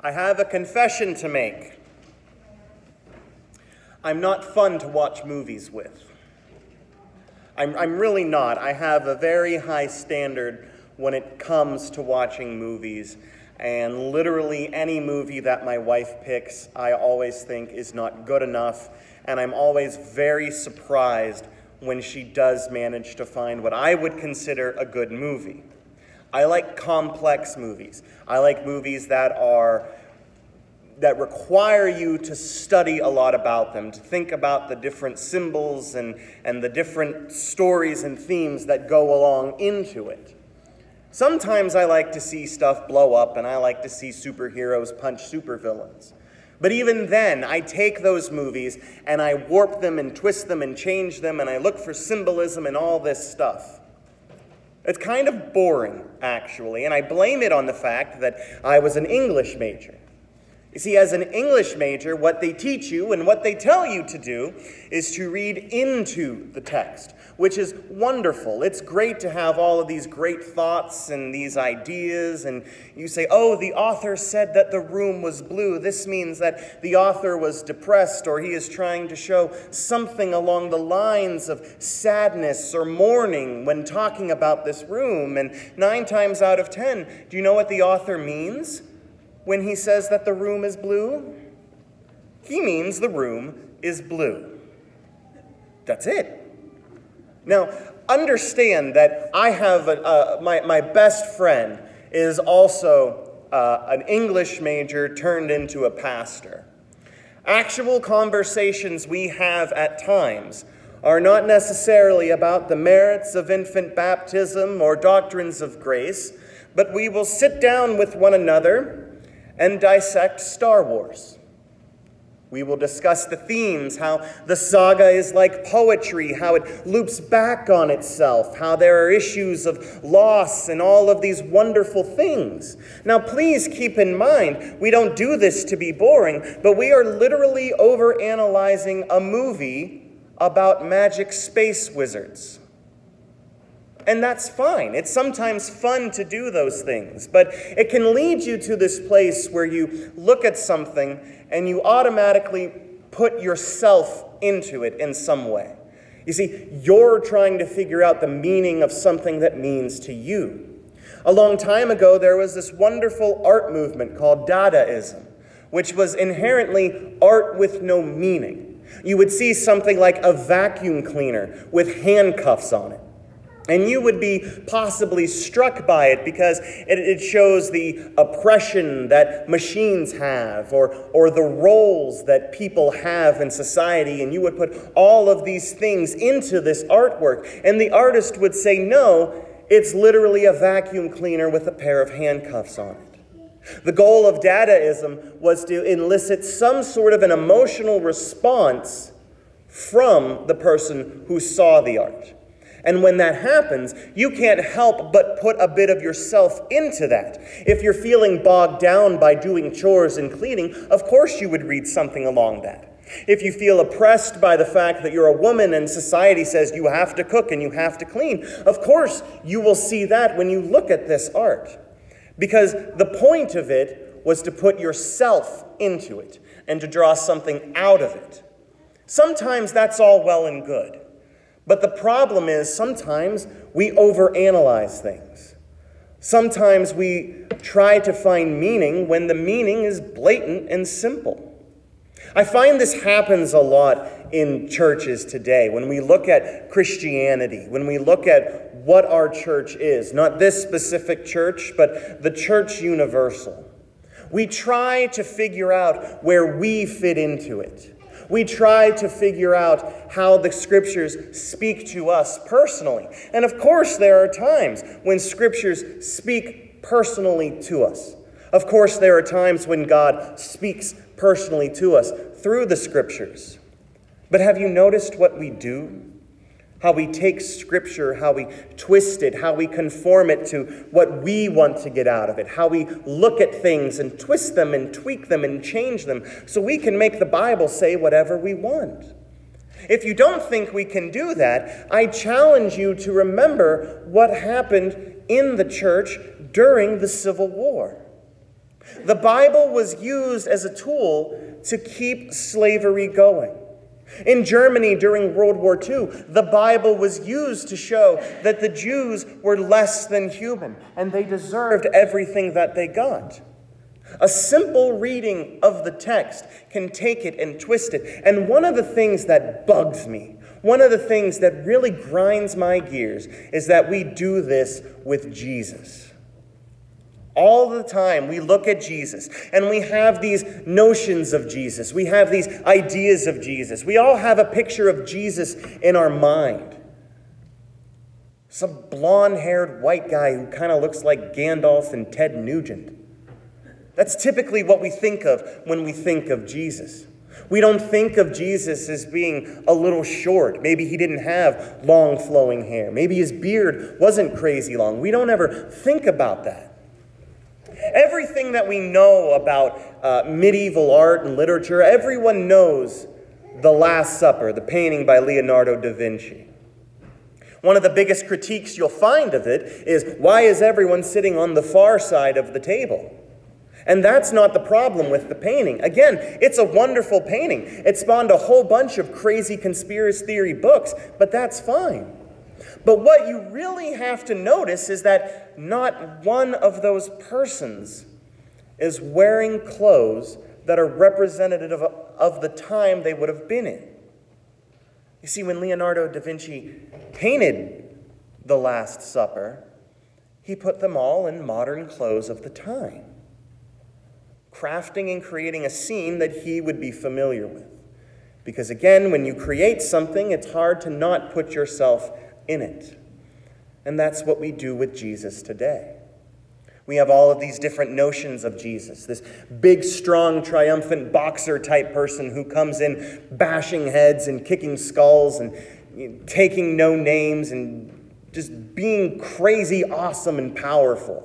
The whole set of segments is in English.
I have a confession to make. I'm not fun to watch movies with. I'm, I'm really not. I have a very high standard when it comes to watching movies, and literally any movie that my wife picks, I always think is not good enough, and I'm always very surprised when she does manage to find what I would consider a good movie. I like complex movies. I like movies that are that require you to study a lot about them, to think about the different symbols and, and the different stories and themes that go along into it. Sometimes I like to see stuff blow up and I like to see superheroes punch supervillains. But even then, I take those movies and I warp them and twist them and change them and I look for symbolism and all this stuff. It's kind of boring, actually, and I blame it on the fact that I was an English major. You see, as an English major, what they teach you and what they tell you to do is to read into the text, which is wonderful. It's great to have all of these great thoughts and these ideas, and you say, oh, the author said that the room was blue. This means that the author was depressed, or he is trying to show something along the lines of sadness or mourning when talking about this room. And nine times out of ten, do you know what the author means? When he says that the room is blue? He means the room is blue. That's it. Now, understand that I have a, my, my best friend is also uh, an English major turned into a pastor. Actual conversations we have at times are not necessarily about the merits of infant baptism or doctrines of grace, but we will sit down with one another and dissect Star Wars. We will discuss the themes, how the saga is like poetry, how it loops back on itself, how there are issues of loss and all of these wonderful things. Now, please keep in mind, we don't do this to be boring, but we are literally overanalyzing a movie about magic space wizards. And that's fine. It's sometimes fun to do those things, but it can lead you to this place where you look at something and you automatically put yourself into it in some way. You see, you're trying to figure out the meaning of something that means to you. A long time ago, there was this wonderful art movement called Dadaism, which was inherently art with no meaning. You would see something like a vacuum cleaner with handcuffs on it. And you would be possibly struck by it because it, it, shows the oppression that machines have or, or the roles that people have in society. And you would put all of these things into this artwork. And the artist would say, no, it's literally a vacuum cleaner with a pair of handcuffs on it. The goal of Dadaism was to elicit some sort of an emotional response from the person who saw the art. And when that happens, you can't help but put a bit of yourself into that. If you're feeling bogged down by doing chores and cleaning, of course you would read something along that. If you feel oppressed by the fact that you're a woman and society says you have to cook and you have to clean, of course you will see that when you look at this art. Because the point of it was to put yourself into it and to draw something out of it. Sometimes that's all well and good. But the problem is sometimes we overanalyze things. Sometimes we try to find meaning when the meaning is blatant and simple. I find this happens a lot in churches today. When we look at Christianity, when we look at what our church is, not this specific church, but the church universal, we try to figure out where we fit into it. We try to figure out how the scriptures speak to us personally. And of course, there are times when scriptures speak personally to us. Of course, there are times when God speaks personally to us through the scriptures. But have you noticed what we do? How we take Scripture, how we twist it, how we conform it to what we want to get out of it, how we look at things and twist them and tweak them and change them so we can make the Bible say whatever we want. If you don't think we can do that, I challenge you to remember what happened in the church during the Civil War. The Bible was used as a tool to keep slavery going. In Germany during World War II, the Bible was used to show that the Jews were less than human and they deserved everything that they got. A simple reading of the text can take it and twist it. And one of the things that bugs me, one of the things that really grinds my gears, is that we do this with Jesus. All the time, we look at Jesus and we have these notions of Jesus. We have these ideas of Jesus. We all have a picture of Jesus in our mind. Some blonde haired white guy who kind of looks like Gandalf and Ted Nugent. That's typically what we think of when we think of Jesus. We don't think of Jesus as being a little short. Maybe he didn't have long flowing hair. Maybe his beard wasn't crazy long. We don't ever think about that. Everything that we know about uh, medieval art and literature, everyone knows The Last Supper, the painting by Leonardo da Vinci. One of the biggest critiques you'll find of it is why is everyone sitting on the far side of the table? And that's not the problem with the painting. Again, it's a wonderful painting. It spawned a whole bunch of crazy conspiracy theory books, but that's fine. But what you really have to notice is that not one of those persons is wearing clothes that are representative of, the time they would have been in. You see, when Leonardo da Vinci painted The Last Supper, he put them all in modern clothes of the time, crafting and creating a scene that he would be familiar with. Because again, when you create something, it's hard to not put yourself in it. And that's what we do with Jesus today. We have all of these different notions of Jesus this big, strong, triumphant boxer type person who comes in bashing heads and kicking skulls and taking no names and just being crazy, awesome, and powerful.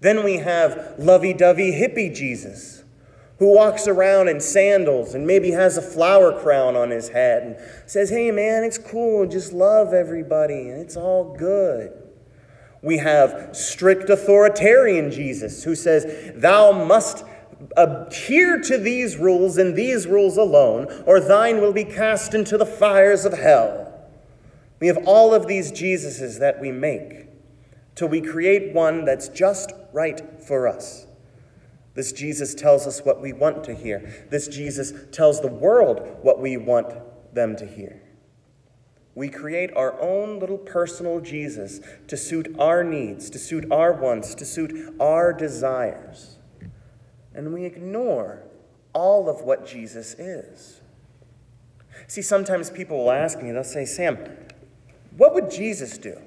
Then we have lovey dovey hippie Jesus who walks around in sandals and maybe has a flower crown on his head and says, Hey man, it's cool, just love everybody and it's all good. We have strict authoritarian Jesus who says, Thou must adhere to these rules and these rules alone, or thine will be cast into the fires of hell. We have all of these Jesuses that we make till we create one that's just right for us. This Jesus tells us what we want to hear. This Jesus tells the world what we want them to hear. We create our own little personal Jesus to suit our needs, to suit our wants, to suit our desires. And we ignore all of what Jesus is. See, sometimes people will ask me, they'll say, Sam, what would Jesus do?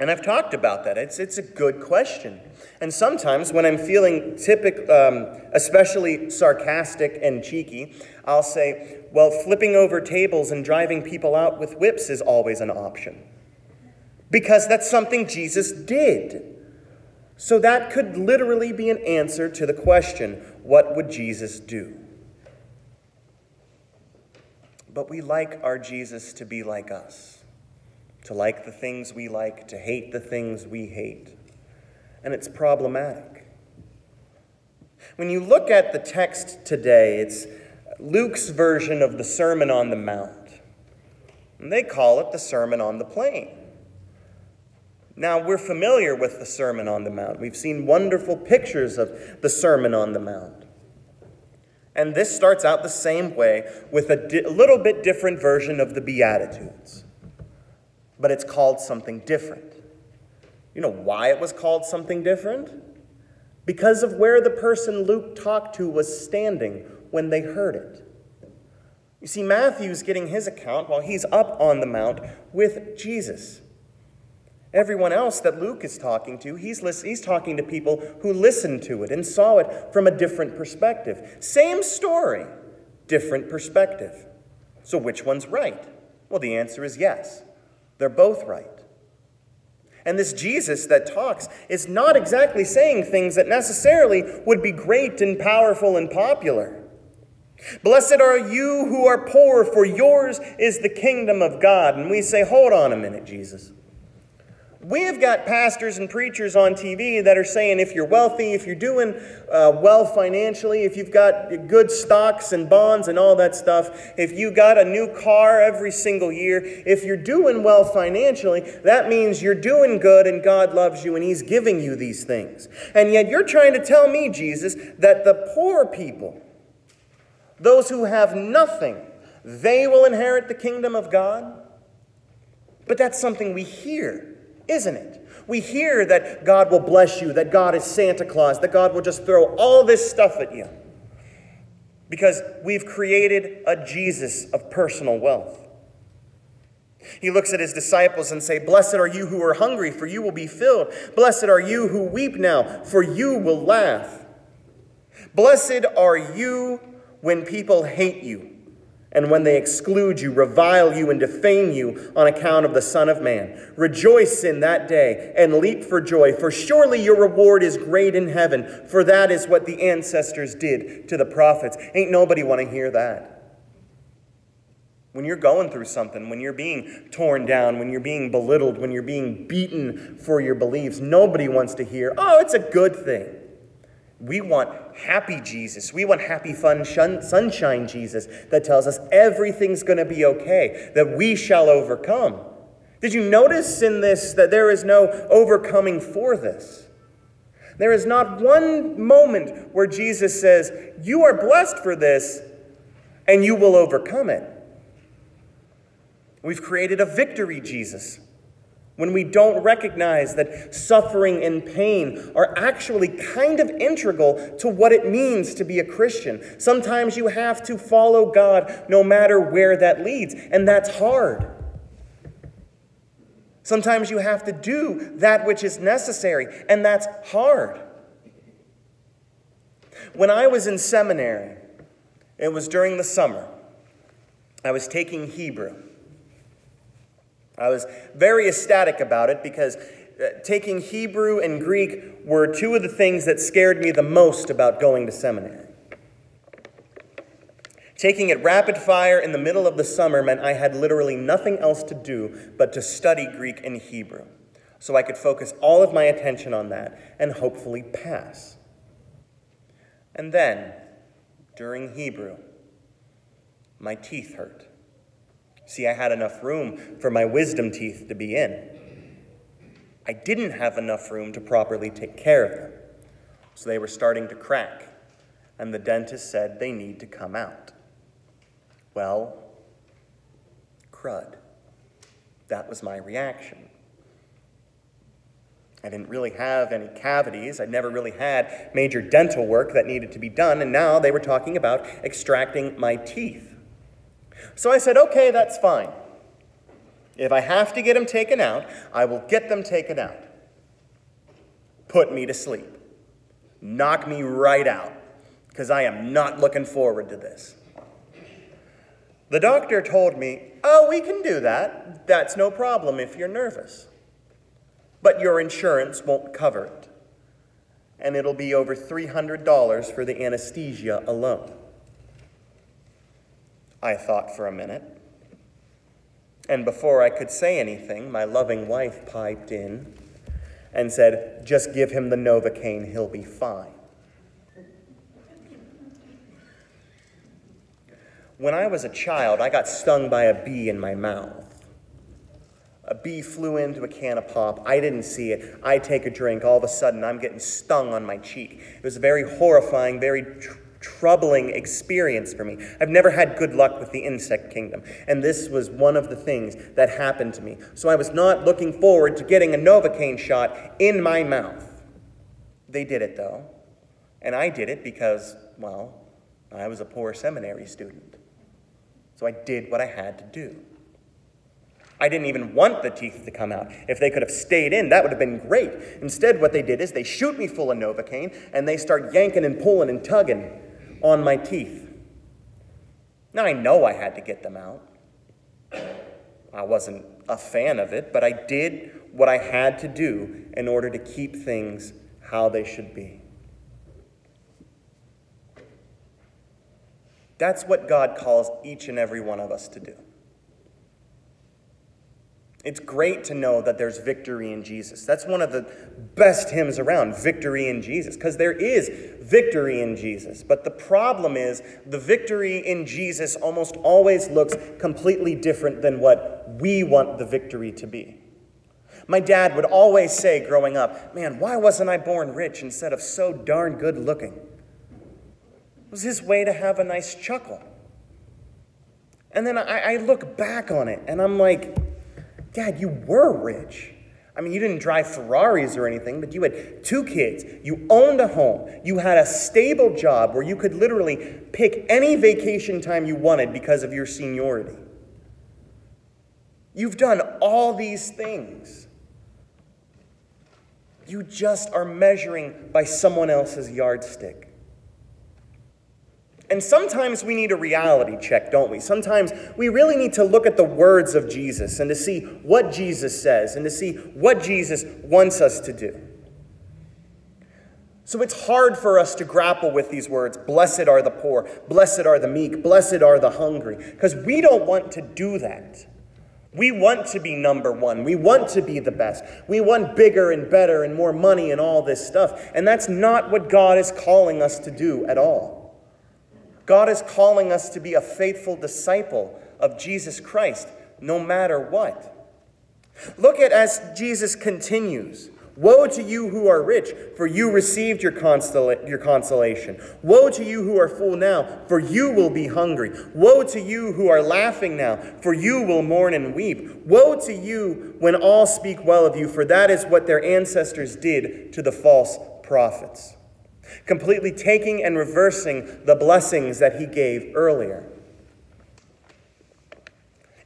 And I've talked about that. It's, it's a good question. And sometimes when I'm feeling typic, um, especially sarcastic and cheeky, I'll say, well, flipping over tables and driving people out with whips is always an option. Because that's something Jesus did. So that could literally be an answer to the question what would Jesus do? But we like our Jesus to be like us to like the things we like, to hate the things we hate. And it's problematic. When you look at the text today, it's Luke's version of the Sermon on the Mount. And they call it the Sermon on the Plain. Now, we're familiar with the Sermon on the Mount. We've seen wonderful pictures of the Sermon on the Mount. And this starts out the same way with a di- little bit different version of the Beatitudes but it's called something different. You know why it was called something different? Because of where the person Luke talked to was standing when they heard it. You see, Matthew's getting his account while he's up on the mount with Jesus. Everyone else that Luke is talking to, he's, he's talking to people who listened to it and saw it from a different perspective. Same story, different perspective. So, which one's right? Well, the answer is yes. They're both right. And this Jesus that talks is not exactly saying things that necessarily would be great and powerful and popular. Blessed are you who are poor, for yours is the kingdom of God. And we say, hold on a minute, Jesus. We have got pastors and preachers on TV that are saying if you're wealthy, if you're doing uh, well financially, if you've got good stocks and bonds and all that stuff, if you got a new car every single year, if you're doing well financially, that means you're doing good and God loves you and He's giving you these things. And yet you're trying to tell me, Jesus, that the poor people, those who have nothing, they will inherit the kingdom of God? But that's something we hear isn't it? We hear that God will bless you, that God is Santa Claus, that God will just throw all this stuff at you. Because we've created a Jesus of personal wealth. He looks at his disciples and say, "Blessed are you who are hungry, for you will be filled. Blessed are you who weep now, for you will laugh. Blessed are you when people hate you." And when they exclude you, revile you, and defame you on account of the Son of Man. Rejoice in that day and leap for joy, for surely your reward is great in heaven, for that is what the ancestors did to the prophets. Ain't nobody want to hear that. When you're going through something, when you're being torn down, when you're being belittled, when you're being beaten for your beliefs, nobody wants to hear, oh, it's a good thing. We want happy Jesus. We want happy, fun, sunshine Jesus that tells us everything's going to be okay, that we shall overcome. Did you notice in this that there is no overcoming for this? There is not one moment where Jesus says, You are blessed for this, and you will overcome it. We've created a victory Jesus when we don't recognize that suffering and pain are actually kind of integral to what it means to be a Christian. Sometimes you have to follow God no matter where that leads, and that's hard. Sometimes you have to do that which is necessary, and that's hard. When I was in seminary, it was during the summer, I was taking Hebrew. I was very ecstatic about it because uh, taking Hebrew and Greek were two of the things that scared me the most about going to seminary. Taking it rapid fire in the middle of the summer meant I had literally nothing else to do but to study Greek and Hebrew so I could focus all of my attention on that and hopefully pass. And then, during Hebrew, my teeth hurt. See, I had enough room for my wisdom teeth to be in. I didn't have enough room to properly take care of them, so they were starting to crack, and the dentist said they need to come out. Well, crud. That was my reaction. I didn't really have any cavities. I'd never really had major dental work that needed to be done, and now they were talking about extracting my teeth. So I said, okay, that's fine. If I have to get them taken out, I will get them taken out. Put me to sleep. Knock me right out, because I am not looking forward to this. The doctor told me, oh, we can do that. That's no problem if you're nervous. But your insurance won't cover it. And it'll be over $300 for the anesthesia alone. I thought for a minute. And before I could say anything, my loving wife piped in and said, Just give him the Novocaine, he'll be fine. When I was a child, I got stung by a bee in my mouth. A bee flew into a can of pop. I didn't see it. I take a drink. All of a sudden, I'm getting stung on my cheek. It was very horrifying, very troubling experience for me. I've never had good luck with the insect kingdom, and this was one of the things that happened to me. So I was not looking forward to getting a Novocaine shot in my mouth. They did it, though, and I did it because, well, I was a poor seminary student. So I did what I had to do. I didn't even want the teeth to come out. If they could have stayed in, that would have been great. Instead, what they did is they shoot me full of Novocaine and they start yanking and pulling and tugging on my teeth. Now, I know I had to get them out. I wasn't a fan of it, but I did what I had to do in order to keep things how they should be. That's what God calls each and every one of us to do. It's great to know that there's victory in Jesus. That's one of the best hymns around, Victory in Jesus, because there is victory in Jesus. But the problem is, the victory in Jesus almost always looks completely different than what we want the victory to be. My dad would always say growing up, Man, why wasn't I born rich instead of so darn good looking? It was his way to have a nice chuckle. And then I, I look back on it and I'm like, Dad, you were rich. I mean, you didn't drive Ferraris or anything, but you had two kids. You owned a home. You had a stable job where you could literally pick any vacation time you wanted because of your seniority. You've done all these things. You just are measuring by someone else's yardstick. And sometimes we need a reality check, don't we? Sometimes we really need to look at the words of Jesus and to see what Jesus says and to see what Jesus wants us to do. So it's hard for us to grapple with these words blessed are the poor, blessed are the meek, blessed are the hungry, because we don't want to do that. We want to be number one. We want to be the best. We want bigger and better and more money and all this stuff. And that's not what God is calling us to do at all. God is calling us to be a faithful disciple of Jesus Christ, no matter what. Look at as Jesus continues. Woe to you who are rich, for you received your, consola- your consolation. Woe to you who are full now, for you will be hungry. Woe to you who are laughing now, for you will mourn and weep. Woe to you when all speak well of you, for that is what their ancestors did to the false prophets completely taking and reversing the blessings that he gave earlier.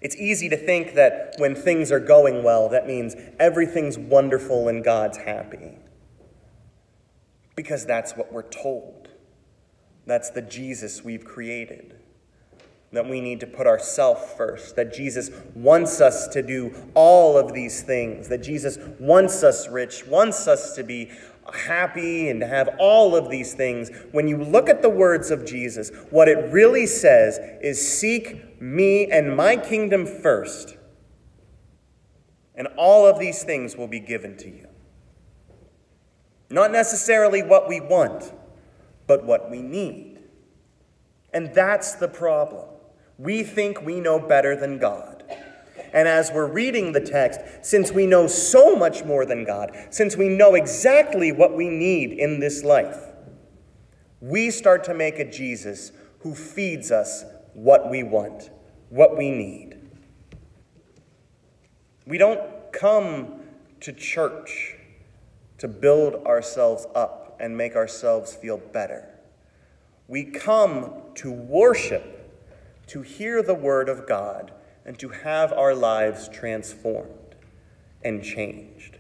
It's easy to think that when things are going well, that means everything's wonderful and God's happy. Because that's what we're told. That's the Jesus we've created. That we need to put ourselves first. That Jesus wants us to do all of these things. That Jesus wants us rich, wants us to be happy and to have all of these things, when you look at the words of Jesus, what it really says is seek me and my kingdom first, and all of these things will be given to you. Not necessarily what we want, but what we need. And that's the problem. We think we know better than God. And as we're reading the text, since we know so much more than God, since we know exactly what we need in this life, we start to make a Jesus who feeds us what we want, what we need. We don't come to church to build ourselves up and make ourselves feel better. We come to worship, to hear the word of God, and to have our lives transformed and changed.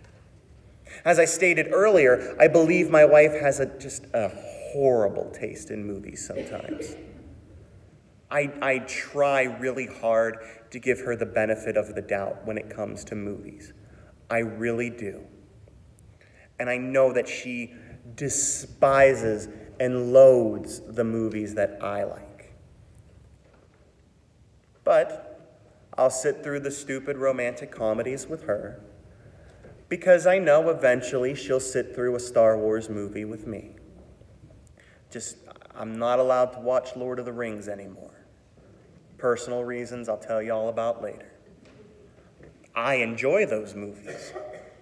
As I stated earlier, I believe my wife has a, just a horrible taste in movies sometimes. I, I try really hard to give her the benefit of the doubt when it comes to movies. I really do. And I know that she despises and loathes the movies that I like. But I'll sit through the stupid romantic comedies with her because I know eventually she'll sit through a Star Wars movie with me. Just, I'm not allowed to watch Lord of the Rings anymore. Personal reasons I'll tell you all about later. I enjoy those movies.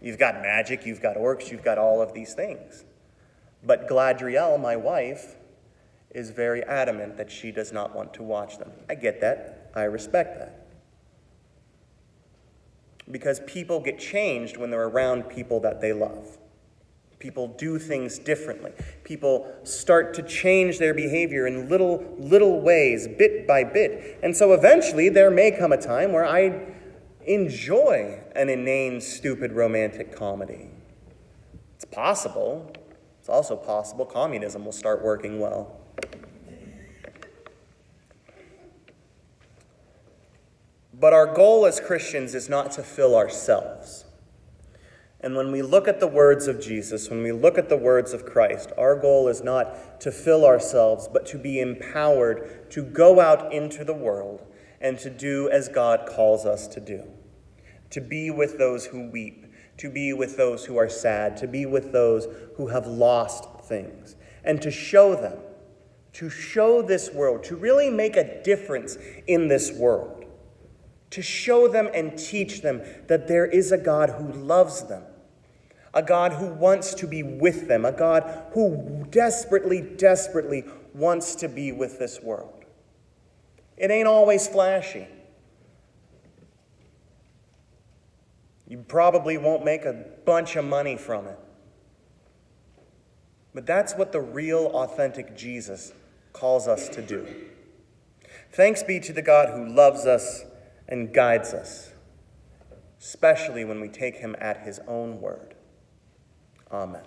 You've got magic, you've got orcs, you've got all of these things. But Galadriel, my wife, is very adamant that she does not want to watch them. I get that. I respect that because people get changed when they're around people that they love. People do things differently. People start to change their behavior in little, little ways, bit by bit. And so eventually there may come a time where I enjoy an inane, stupid romantic comedy. It's possible. It's also possible communism will start working well. But our goal as Christians is not to fill ourselves. And when we look at the words of Jesus, when we look at the words of Christ, our goal is not to fill ourselves, but to be empowered to go out into the world and to do as God calls us to do. to be with those who weep, to be with those who are sad, to be with those who have lost things, and to show them, to show this world, to really make a difference in this world, to show them and teach them that there is a God who loves them, a God who wants to be with them, a God who desperately, desperately wants to be with this world. It ain't always flashy. You probably won't make a bunch of money from it. But that's what the real, authentic Jesus calls us to do. Thanks be to the God who loves us and guides us, especially when we take him at his own word. Amen.